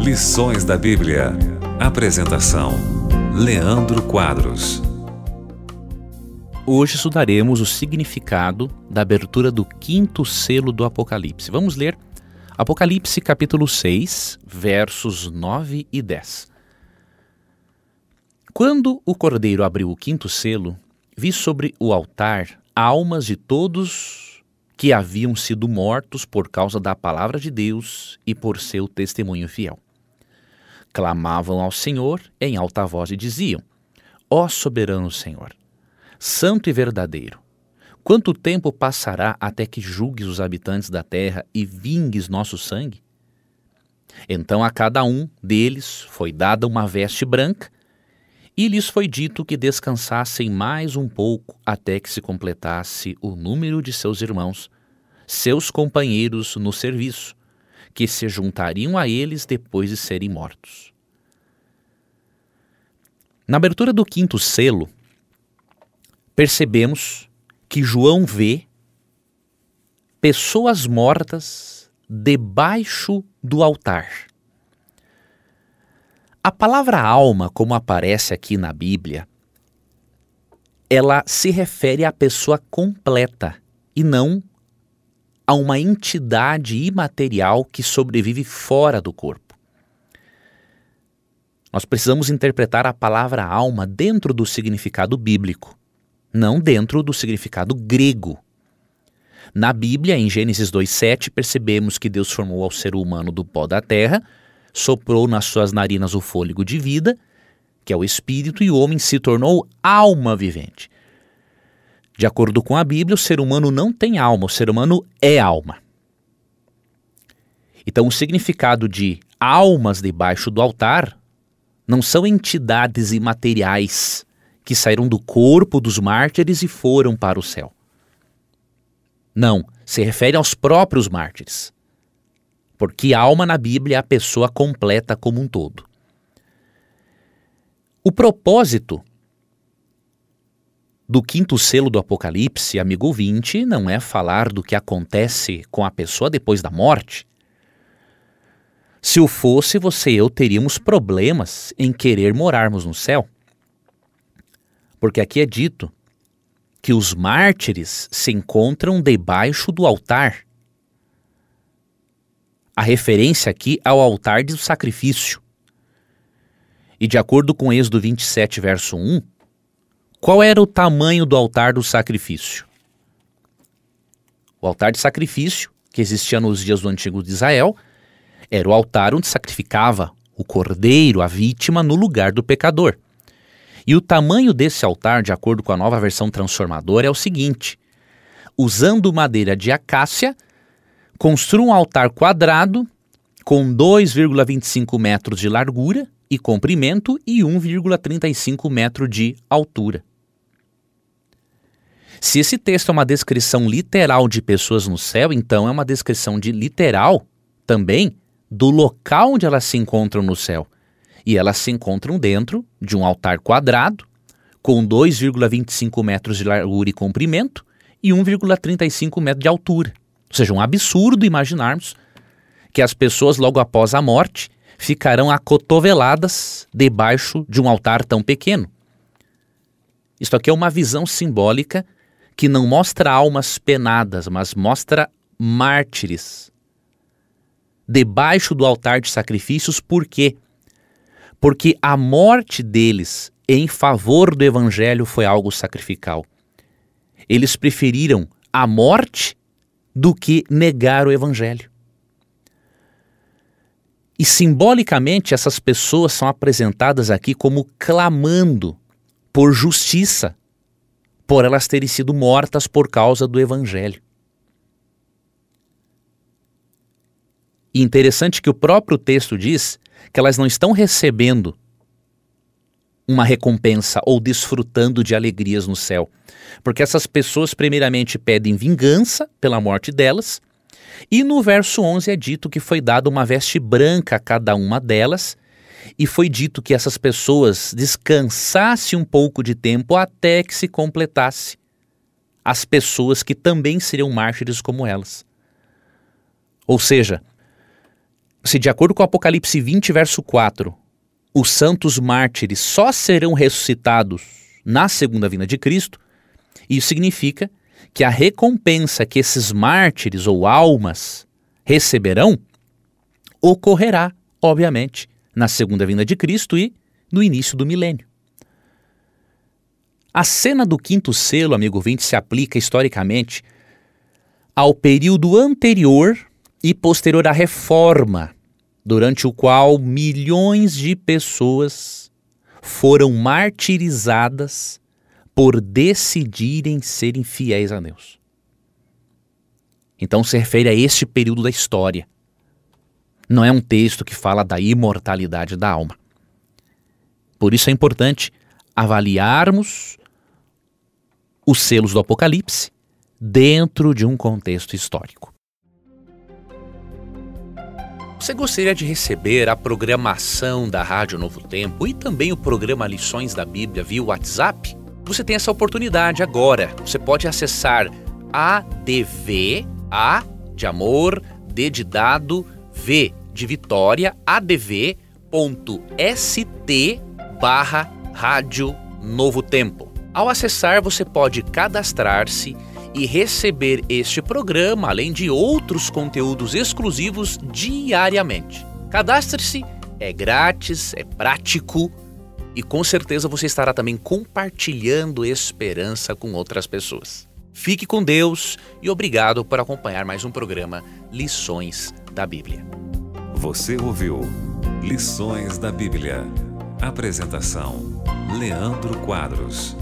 Lições da Bíblia. Apresentação: Leandro Quadros. Hoje estudaremos o significado da abertura do quinto selo do Apocalipse. Vamos ler Apocalipse capítulo 6, versos 9 e 10. Quando o cordeiro abriu o quinto selo, vi sobre o altar almas de todos que haviam sido mortos por causa da palavra de Deus e por seu testemunho fiel. Clamavam ao Senhor em alta voz e diziam: Ó soberano Senhor, santo e verdadeiro, quanto tempo passará até que julgues os habitantes da terra e vingues nosso sangue? Então a cada um deles foi dada uma veste branca, e lhes foi dito que descansassem mais um pouco até que se completasse o número de seus irmãos, seus companheiros no serviço, que se juntariam a eles depois de serem mortos. Na abertura do quinto selo, percebemos que João vê pessoas mortas debaixo do altar. A palavra alma, como aparece aqui na Bíblia, ela se refere à pessoa completa e não a uma entidade imaterial que sobrevive fora do corpo. Nós precisamos interpretar a palavra alma dentro do significado bíblico, não dentro do significado grego. Na Bíblia, em Gênesis 2:7, percebemos que Deus formou ao ser humano do pó da terra soprou nas suas narinas o fôlego de vida, que é o espírito, e o homem se tornou alma vivente. De acordo com a Bíblia, o ser humano não tem alma, o ser humano é alma. Então, o significado de almas debaixo do altar não são entidades imateriais que saíram do corpo dos mártires e foram para o céu. Não, se refere aos próprios mártires porque alma na Bíblia é a pessoa completa como um todo. O propósito do quinto selo do Apocalipse, amigo 20, não é falar do que acontece com a pessoa depois da morte. Se o fosse, você e eu teríamos problemas em querer morarmos no céu. Porque aqui é dito que os mártires se encontram debaixo do altar a referência aqui ao altar do sacrifício. E de acordo com Êxodo 27, verso 1, qual era o tamanho do altar do sacrifício? O altar de sacrifício, que existia nos dias do antigo de Israel, era o altar onde sacrificava o cordeiro, a vítima, no lugar do pecador. E o tamanho desse altar, de acordo com a nova versão transformadora, é o seguinte: usando madeira de acácia, Construa um altar quadrado com 2,25 metros de largura e comprimento e 1,35 metro de altura. Se esse texto é uma descrição literal de pessoas no céu, então é uma descrição de literal também do local onde elas se encontram no céu. E elas se encontram dentro de um altar quadrado com 2,25 metros de largura e comprimento e 1,35 metro de altura. Ou seja, um absurdo imaginarmos que as pessoas, logo após a morte, ficarão acotoveladas debaixo de um altar tão pequeno. Isto aqui é uma visão simbólica que não mostra almas penadas, mas mostra mártires. Debaixo do altar de sacrifícios, por quê? Porque a morte deles em favor do evangelho foi algo sacrificial. Eles preferiram a morte do que negar o Evangelho. E simbolicamente, essas pessoas são apresentadas aqui como clamando por justiça, por elas terem sido mortas por causa do Evangelho. E interessante que o próprio texto diz que elas não estão recebendo uma recompensa ou desfrutando de alegrias no céu. Porque essas pessoas, primeiramente, pedem vingança pela morte delas, e no verso 11 é dito que foi dada uma veste branca a cada uma delas, e foi dito que essas pessoas descansassem um pouco de tempo até que se completasse as pessoas que também seriam mártires como elas. Ou seja, se de acordo com Apocalipse 20, verso 4, os santos mártires só serão ressuscitados na segunda vinda de Cristo, isso significa que a recompensa que esses mártires ou almas receberão ocorrerá, obviamente, na segunda vinda de Cristo e no início do milênio. A cena do quinto selo, amigo vinte, se aplica historicamente ao período anterior e posterior à reforma, durante o qual milhões de pessoas foram martirizadas por decidirem serem fiéis a Deus. Então se refere a este período da história. Não é um texto que fala da imortalidade da alma. Por isso é importante avaliarmos os selos do Apocalipse dentro de um contexto histórico. Você gostaria de receber a programação da Rádio Novo Tempo e também o programa Lições da Bíblia via WhatsApp? Você tem essa oportunidade agora. Você pode acessar ADV, A de amor, D de dado, V de vitória, adv.st barra Rádio Novo Tempo. Ao acessar, você pode cadastrar-se e receber este programa, além de outros conteúdos exclusivos diariamente. Cadastre-se, é grátis, é prático e com certeza você estará também compartilhando esperança com outras pessoas. Fique com Deus e obrigado por acompanhar mais um programa Lições da Bíblia. Você ouviu Lições da Bíblia. Apresentação: Leandro Quadros.